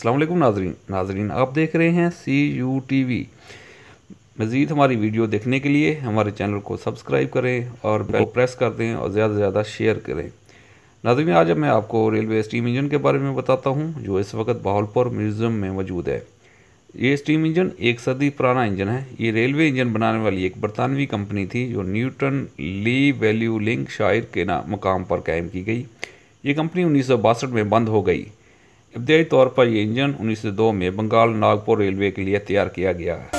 असलम नाजरीन। नाजरीन, आप देख रहे हैं सी यू टी वी मज़ीद हमारी वीडियो देखने के लिए हमारे चैनल को सब्सक्राइब करें और बेल प्रेस कर दें और ज़्यादा से ज़्यादा शेयर करें। नाजरीन, आज मैं आपको रेलवे स्टीम इंजन के बारे में बताता हूँ, जो इस वक्त बहालपुर म्यूज़ियम में मौजूद है। ये स्टीम इंजन एक सदी पुराना इंजन है। ये रेलवे इंजन बनाने वाली एक बरतानवी कंपनी थी, जो न्यूटन ली वैल्यू लिंक शायर के ना मकाम पर कायम की गई। ये कंपनी उन्नीस में बंद हो गई। इब्तदाई तौर पर यह इंजन उन्नीस में बंगाल नागपुर रेलवे के लिए तैयार किया गया है।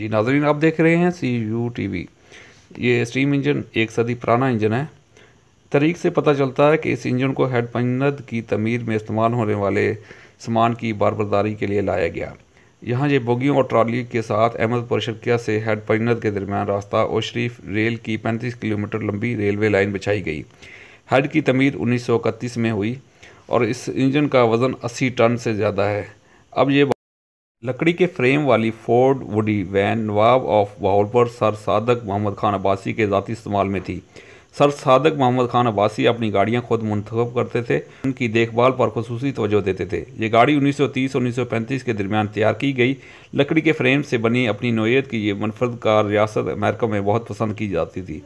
जी नाजरीन, आप देख रहे हैं सी यू टी वी ये स्टीम इंजन एक सदी पुराना इंजन है। तरीक से पता चलता है कि इस इंजन को हेड पंद की तमीर में इस्तेमाल होने वाले सामान की बारबरदारी के लिए लाया गया। यहाँ ये बोगियों और ट्रॉली के साथ अहमदपुर शर्किया से हेड पंद के दरमियान रास्ता और शरीफ रेल की 35 किलोमीटर लंबी रेलवे लाइन बिछाई गई। हेड की तमीर उन्नीस सौ इकतीस में हुई और इस इंजन का वज़न 80 टन से ज़्यादा है। अब ये लकड़ी के फ्रेम वाली Ford woody van Nawab of Bahawalpur sir Sadiq Mohammad Khan Abbasi के ज़ाती इस्तेमाल में थी। सर सादक मोहम्मद खान अब्बासी अपनी गाड़ियाँ खुद मंतखब करते थे, उनकी देखभाल पर खसूसी तवज्जो देते थे। ये गाड़ी 1930-1935 के दरमियान तैयार की गई। लकड़ी के फ्रेम से बनी अपनी नोयत की ये मनफरद कार रियासत अमेरिका में बहुत पसंद की जाती थी।